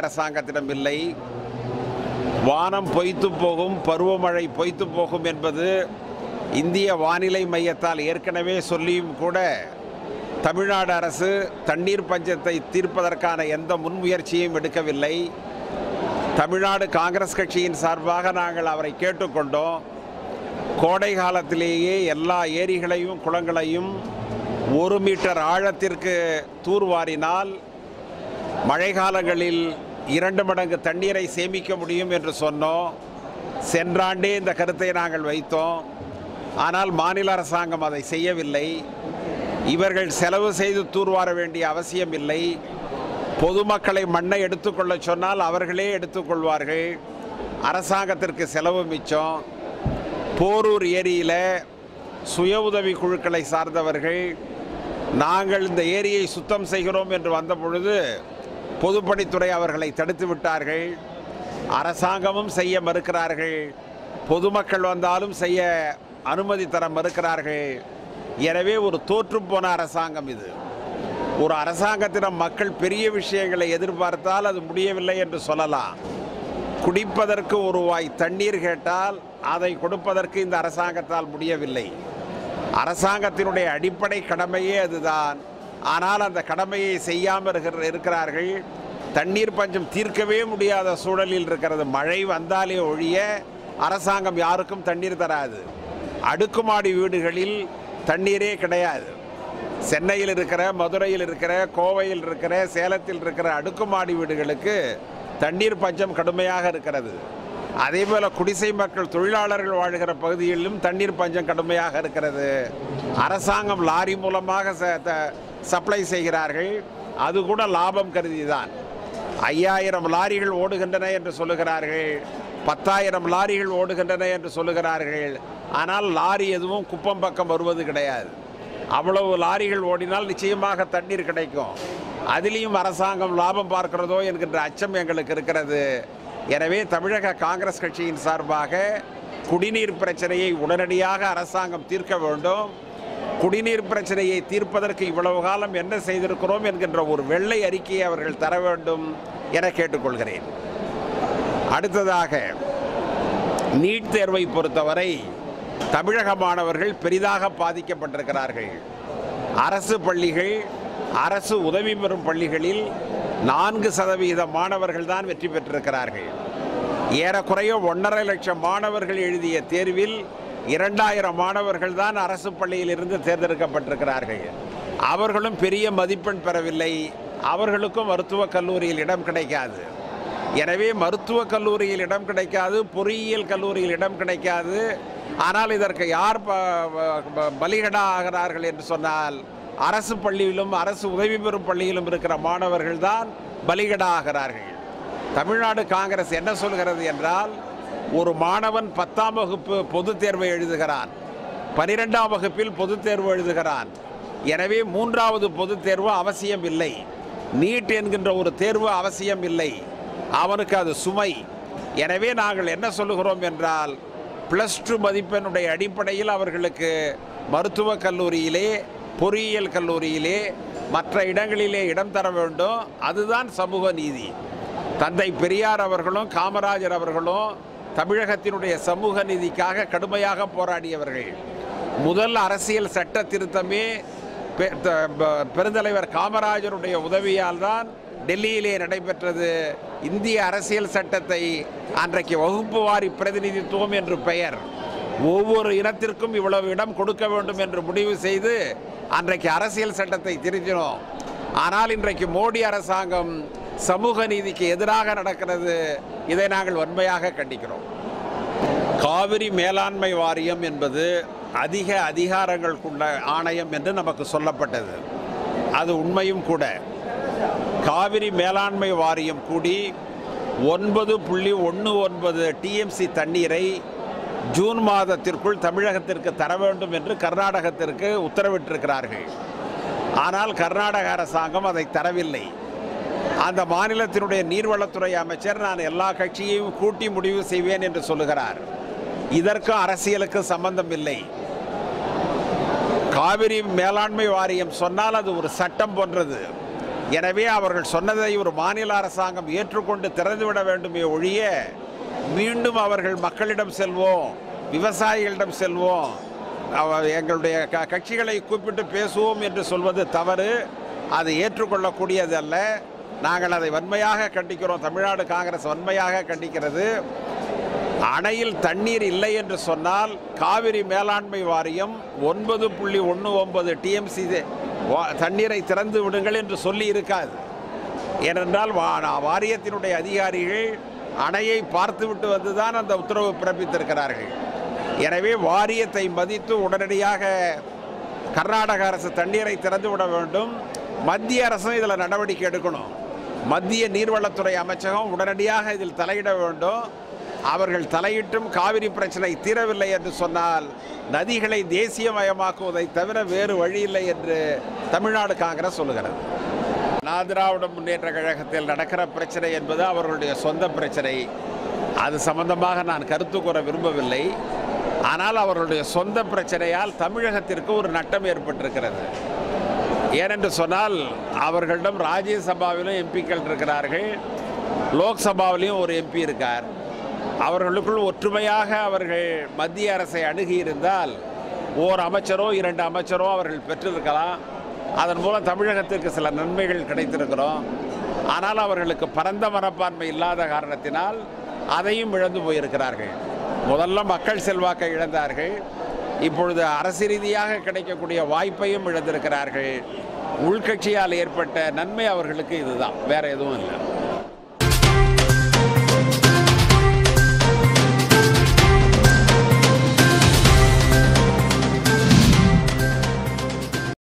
அரசாங்கத்திடம் இல்லை. வானம் பொய்த்து போகும் பருவமழை பொய்த்து போகும் என்பது இந்திய வானிலை மையத்தால் ஏற்கனவே சொல்லியும் கூட தமிழ்நாடு அரசு தண்ணீர் பஞ்சத்தை தீர்ப்பதற்கான எந்த முன்முயற்சியும் எடுக்கவில்லை. தமிழ்நாடு காங்கிரஸ் கட்சியின் சார்பாக நாங்கள் அவரை கேட்டுக்கொண்டோம். கோடை காலத்திலேயே எல்லா ஏரிகளையும் குளங்களையும் ஒரு மீட்டர் ஆழத்திற்கு தூர்வாரினால் மழை காலங்களில் இரண்டு மடங்கு தண்ணீரை சேமிக்க முடியும் என்று சொன்னோம். சென்றாண்டே இந்த கருத்தை நாங்கள் வைத்தோம். ஆனால் மாநில அரசாங்கம் அதை செய்யவில்லை. இவர்கள் செலவு செய்து தூர்வார வேண்டிய அவசியம் இல்லை. பொதுமக்களை மண்ணை எடுத்துக்கொள்ள சொன்னால் அவர்களே எடுத்துக்கொள்வார்கள் அரசாங்கத்திற்கு செலவு மிச்சம். போரூர் ஏரியில் சுய உதவி குழுக்களை சார்ந்தவர்கள். நாங்கள் இந்த ஏரியை சுத்தம் செய்கிறோம் என்று வந்த பொழுது பொதுப்பணித்துறை அவர்களை தடுத்து விட்டார்கள். அரசாங்கமும் செய்ய மறுக்கிறார்கள். பொதுமக்கள் வந்தாலும் செய்ய அனுமதி தர மறுக்கிறார்கள். எனவே ஒரு தோற்றுப்போன அரசாங்கம் இது. ஒரு அரசாங்கத்திடம் மக்கள் பெரிய விஷயங்களை எதிர்பார்த்தால் அது முடியவில்லை என்று சொல்லலாம். குடிப்பதற்கு ஒரு வாய் தண்ணீர் கேட்டால் அதை கொடுப்பதற்கு இந்த அரசாங்கத்தால் முடியவில்லை. அரசாங்கத்தினுடைய அடிப்படை கடமையே அதுதான். ஆனால் அந்த கடமையை செய்யாமல் இருக்கிற இருக்கிறார்கள். தண்ணீர் பஞ்சம் தீர்க்கவே முடியாத சூழலில் இருக்கிறது. மழை வந்தாலே ஒழிய அரசாங்கம் யாருக்கும் தண்ணீர் தராது. அடுக்குமாடி வீடுகளில் தண்ணீரே கிடையாது. சென்னையில் இருக்கிற மதுரையில் இருக்கிற கோவையில் இருக்கிற சேலத்தில் இருக்கிற அடுக்குமாடி வீடுகளுக்கு தண்ணீர் பஞ்சம் கடுமையாக இருக்கிறது. அதே போல் குடிசை மக்கள் தொழிலாளர்கள் வாழ்கிற பகுதிகளிலும் தண்ணீர் பஞ்சம் கடுமையாக இருக்கிறது. அரசாங்கம் லாரி மூலமாக சப்ளை செய்கிறார்கள் அது கூட லாபம் கருதி தான் ஐயாயிரம் லாரிகள் ஓடுகின்றன என்று சொல்லுகிறார்கள் பத்தாயிரம் லாரிகள் ஓடுகின்றன என்று சொல்லுகிறார்கள். ஆனால் லாரி எதுவும் குப்பம் பக்கம் வருவது கிடையாது. அவ்வளவு லாரிகள் ஓடினால் நிச்சயமாக தண்ணீர் கிடைக்கும். அதிலையும் அரசாங்கம் லாபம் பார்க்கிறதோ என்கின்ற அச்சம் எங்களுக்கு இருக்கிறது. எனவே தமிழக காங்கிரஸ் கட்சியின் சார்பாக குடிநீர் பிரச்சனையை உடனடியாக அரசாங்கம் தீர்க்க வேண்டும். குடிநீர் பிரச்சனையை தீர்ப்பதற்கு இவ்வளவு காலம் என்ன செய்திருக்கிறோம் என்கின்ற ஒரு வெள்ளை அறிக்கையை அவர்கள் தர வேண்டும் என கேட்டுக்கொள்கிறேன். அடுத்ததாக நீட் தேர்வை பொறுத்தவரை தமிழக மாணவர்கள் பெரிதாக பாதிக்கப்பட்டிருக்கிறார்கள். அரசு பள்ளிகள் அரசு உதவி பெறும் பள்ளிகளில் நான்கு சதவீத மாணவர்கள் தான் வெற்றி பெற்றிருக்கிறார்கள். ஏறக்குறைய ஒன்றரை லட்சம் மாணவர்கள் எழுதிய தேர்வில் இரண்டாயிரம் மாணவர்கள் தான் அரசு பள்ளியிலிருந்து தேர்ந்தெடுக்கப்பட்டிருக்கிறார்கள். அவர்களும் பெரிய மதிப்பெண் பெறவில்லை. அவர்களுக்கும் மருத்துவக் கல்லூரியில் இடம் கிடைக்காது. எனவே மருத்துவக் கல்லூரியில் இடம் கிடைக்காது பொறியியல் கல்லூரியில் இடம் கிடைக்காது. ஆனால் இதற்கு யார் ப- பலிகடா ஆகிறார்கள் என்று சொன்னால் அரசு பள்ளியிலும் அரசு உதவி பெறும் பள்ளியிலும் இருக்கிற மாணவர்கள் தான் பலிகடா ஆகிறார்கள். தமிழ்நாடு காங்கிரஸ் என்ன சொல்கிறது என்றால் ஒரு மாணவன் பத்தாம் வகுப்பு பொதுத் தேர்வை எழுதுகிறான். பனிரெண்டாம் வகுப்பில் பொதுத் தேர்வு எழுதுகிறான். எனவே மூன்றாவது பொதுத் தேர்வு அவசியம் இல்லை நீட் என்கின்ற ஒரு தேர்வு அவசியம் இல்லை அவனுக்கு அது சுமை. எனவே நாங்கள் என்ன சொல்லுகிறோம் என்றால் ப்ளஸ் டூ மதிப்பெண்ணுடைய அடிப்படையில் அவர்களுக்கு மருத்துவக் கல்லூரியிலே பொறியியல் கல்லூரியிலே மற்ற இடங்களிலே இடம் தர வேண்டும். அதுதான் சமூக நீதி. தந்தை பெரியார் அவர்களும் காமராஜர் அவர்களும் தமிழகத்தினுடைய சமூக நீதிக்காக கடுமையாக போராடியவர்கள். முதல் அரசியல் சட்ட திருத்தமே பெ- பெருந்தலைவர் காமராஜருடைய உதவியால் தான் டெல்லியிலே நடைபெற்றது. இந்திய அரசியல் சட்டத்தை அன்றைக்கு வகுப்பு வாரி பிரதிநிதித்துவம் என்று பெயர். ஒவ்வொரு இனத்திற்கும் இவ்வளவு இடம் கொடுக்க வேண்டும் என்று முடிவு செய்து அன்றைக்கு அரசியல் சட்டத்தை திருத்தினோம். ஆனால் இன்றைக்கு மோடி அரசாங்கம் சமூக நீதிக்கு எதிராக நடக்கிறது இதை நாங்கள் வன்மையாக கண்டிக்கிறோம். காவிரி மேலாண்மை வாரியம் என்பது அதிக அதிகாரங்கள் கொண்ட ஆணையம் என்று நமக்கு சொல்லப்பட்டது. அது உண்மையும் கூட. காவிரி மேலாண்மை வாரியம் கூடி ஒன்பது புள்ளி ஒன்று ஒன்பது டிஎம்சி தண்ணீரை ஜூன் மாதத்திற்குள் தமிழகத்திற்கு தர வேண்டும் என்று கர்நாடகத்திற்கு உத்தரவிட்டிருக்கிறார்கள். ஆனால் கர்நாடக அரசாங்கம் அதை தரவில்லை. அந்த மாநிலத்தினுடைய நீர்வளத்துறை அமைச்சர் நான் எல்லா கட்சியையும் கூட்டி முடிவு செய்வேன் என்று சொல்லுகிறார். இதற்கும் அரசியலுக்கு சம்பந்தம் இல்லை. காவிரி மேலாண்மை வாரியம் சொன்னால் அது ஒரு சட்டம் போன்றது. எனவே அவர்கள் சொன்னதை ஒரு மாநில அரசாங்கம் ஏற்றுக்கொண்டு திறந்துவிட வேண்டுமே ஒழிய மீண்டும் அவர்கள் மக்களிடம் செல்வோம் விவசாயிகளிடம் செல்வோம் எங்களுடைய க கட்சிகளை கூப்பிட்டு பேசுவோம் என்று சொல்வது தவறு. அது ஏற்றுக்கொள்ளக்கூடியதல்ல. நாங்கள் அதை வன்மையாக கண்டிக்கிறோம். தமிழ்நாடு காங்கிரஸ் வன்மையாக கண்டிக்கிறது. அணையில் தண்ணீர் இல்லை என்று சொன்னால் காவிரி மேலாண்மை வாரியம் ஒன்பது புள்ளி ஒன்று ஒன்பது டிஎம்சி தண்ணீரை திறந்து விடுங்கள் என்று சொல்லி இருக்காது. ஏனென்றால் வா- வாரியத்தினுடைய அதிகாரிகள் அணையை பார்த்துவிட்டு வந்து தான் அந்த உத்தரவு பிறப்பித்திருக்கிறார்கள். எனவே வாரியத்தை மதித்து உடனடியாக கர்நாடக அரசு தண்ணீரை திறந்து விட வேண்டும். மத்திய அரசும் இதில் நடவடிக்கை எடுக்கணும். மத்திய நீர்வளத்துறை அமைச்சகம் உடனடியாக இதில் தலையிட வேண்டும். அவர்கள் தலையிட்டும் காவிரி பிரச்சனை தீரவில்லை என்று சொன்னால் நதிகளை தேசியமயமாக்குவதை தவிர வேறு வழி இல்லை என்று தமிழ்நாடு காங்கிரஸ் சொல்லுகிறது. நாதிராவிட முன்னேற்ற கழகத்தில் நடக்கிற பிரச்சனை என்பது அவர்களுடைய சொந்த பிரச்சனை. அது சம்பந்தமாக நான் கருத்து கூற விரும்பவில்லை. ஆனால் அவர்களுடைய சொந்த பிரச்சனையால் தமிழகத்திற்கு ஒரு நட்டம் ஏற்பட்டிருக்கிறது. ஏனென்று சொன்னால் அவர்களிடம் ராஜ்யசபாவிலும் எம்பிக்கள் இருக்கிறார்கள். லோக்சபாவிலையும் ஒரு எம்பி இருக்கார். அவர்களுக்குள் ஒற்றுமையாக அவர்கள் மத்திய அரசை அணுகியிருந்தால் ஓர் அமைச்சரோ இரண்டு அமைச்சரோ அவர்கள் பெற்றிருக்கலாம். அதன் மூலம் தமிழகத்திற்கு சில நன்மைகள் கிடைத்திருக்கிறோம். ஆனால் அவர்களுக்கு பரந்த மனப்பான்மை இல்லாத காரணத்தினால் அதையும் இழந்து போயிருக்கிறார்கள். முதல்ல மக்கள் செல்வாக்கை இழந்தார்கள். இப்பொழுது அரசு ரீதியாக கிடைக்கக்கூடிய வாய்ப்பையும் இழந்திருக்கிறார்கள். உள்கட்சியால் ஏற்பட்ட நன்மை அவர்களுக்கு இதுதான். வேற எதுவும் இல்லை.